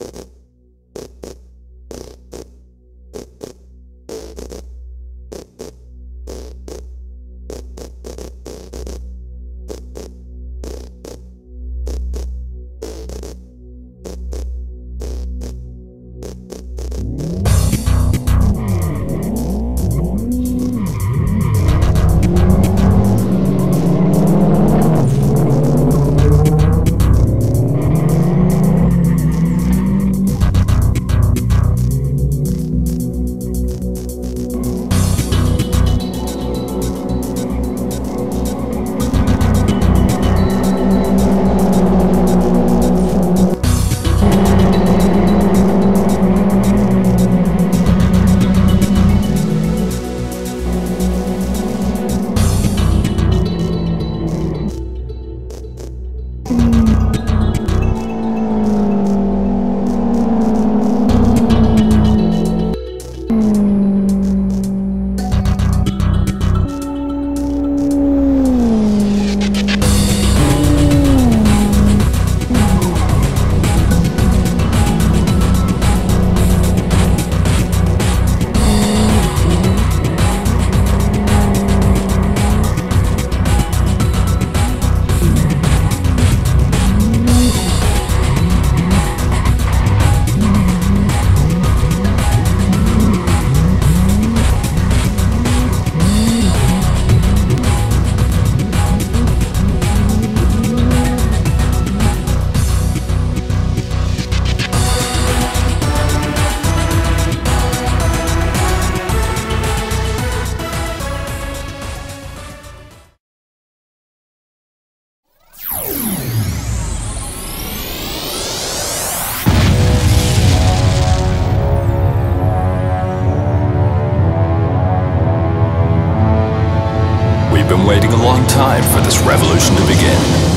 We've long time for this revolution to begin.